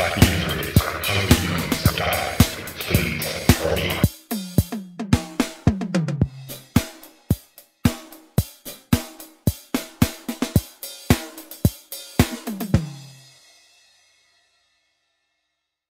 hallelujah